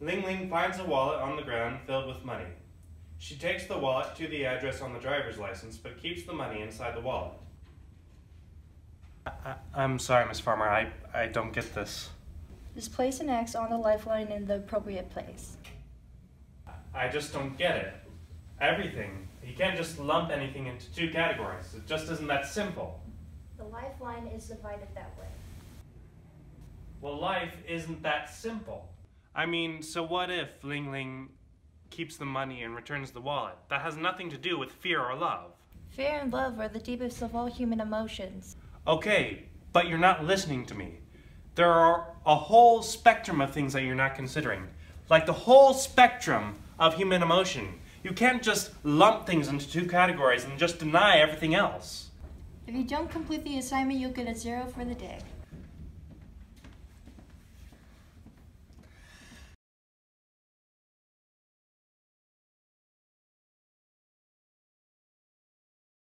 Ling Ling finds a wallet on the ground filled with money. She takes the wallet to the address on the driver's license, but keeps the money inside the wallet. I, am sorry, Miss Farmer. I, I don't get this. Just place an X on the lifeline in the appropriate place. I just don't get it. Everything. You can't just lump anything into two categories. It just isn't that simple. The lifeline is divided that way. Well, life isn't that simple. I mean, so what if Ling Ling keeps the money and returns the wallet? That has nothing to do with fear or love. Fear and love are the deepest of all human emotions. Okay, but you're not listening to me. There are a whole spectrum of things that you're not considering. Like the whole spectrum of human emotion. You can't just lump things into two categories and just deny everything else. If you don't complete the assignment, you'll get a zero for the day.